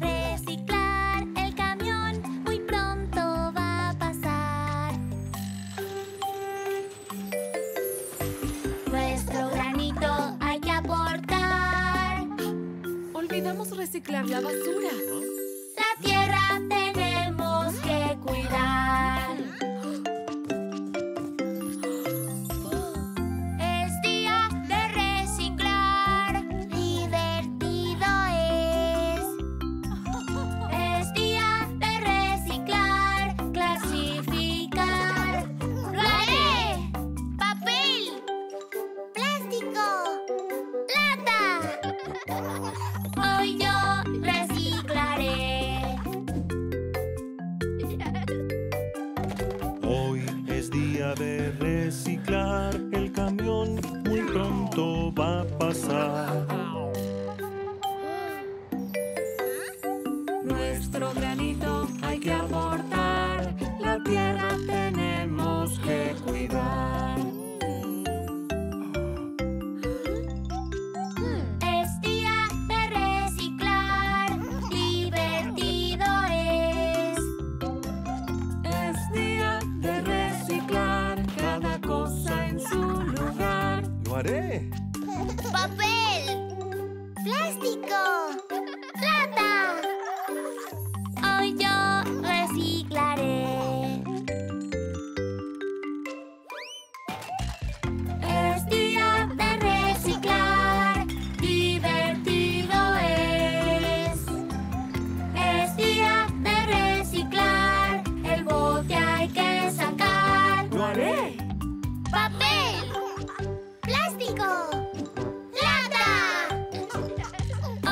reciclar. El camión muy pronto va a pasar. Nuestro granito hay que aportar. Olvidamos reciclar la basura. La tierra que 回答。nuestro granito hay que aportar, la tierra tenemos que cuidar. Es día de reciclar, divertido es. Es día de reciclar, cada cosa en su lugar. ¡Lo haré! ¡Papel! ¡Plástico! Nada.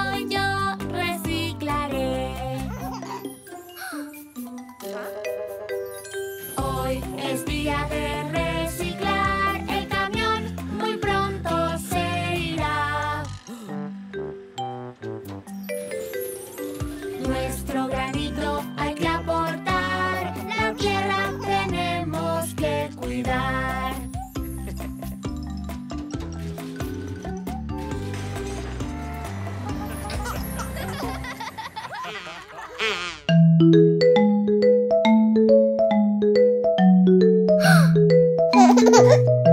Hoy yo reciclaré. ¿Ah? Hoy es día de. Ha ha ha!